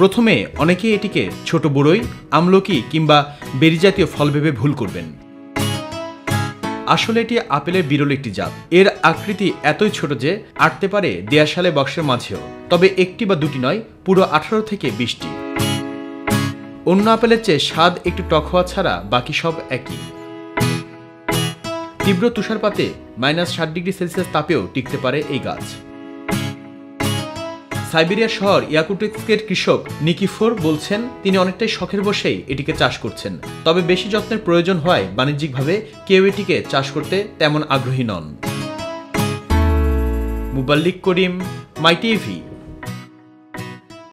প্রথমে অনেকে এটিকে ছোট বড়ই, আমলকি কিংবা বেরি জাতীয় ফল ভেবে ভুল করবেন। আসলে এটি আপেলের বিরল একটি জাত। এর আকৃতি এতই ছোট যে, আটতে পারে দেয়াশালে বক্সের মাঝেও। তবে একটি বা দুটি নয়, পুরো আঠারো থেকে বিশটি। অন্য আপেলের চেয়ে স্বাদ একটু টক হওয়া ছাড়া বাকি সব একই। তীব্র তুষারপাতে মাইনাস ষাট ডিগ্রি সেলসিয়াস তাপেও টিকতে পারে এই গাছ। সাইবেরিয়া শহর ইয়াকুটিক্সের কৃষক নিকিফোর বলছেন, তিনি অনেকটাই শখের বসেই এটিকে চাষ করছেন। তবে বেশি যত্নের প্রয়োজন হয় বাণিজ্যিকভাবে কেউ এটিকে চাষ করতে তেমন আগ্রহী নন। মুবাল্লিক করিম, মাই টিভি।